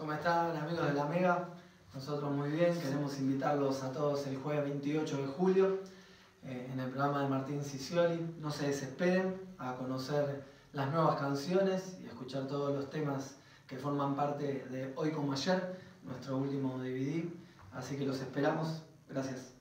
¿Cómo están amigos de la Mega? Nosotros muy bien, queremos invitarlos a todos el jueves 28 de julio eh, en el programa de Martín Cicioli. No se desesperen a conocer las nuevas canciones y a escuchar todos los temas que forman parte de Hoy como Ayer, nuestro último DVD. Así que los esperamos. Gracias.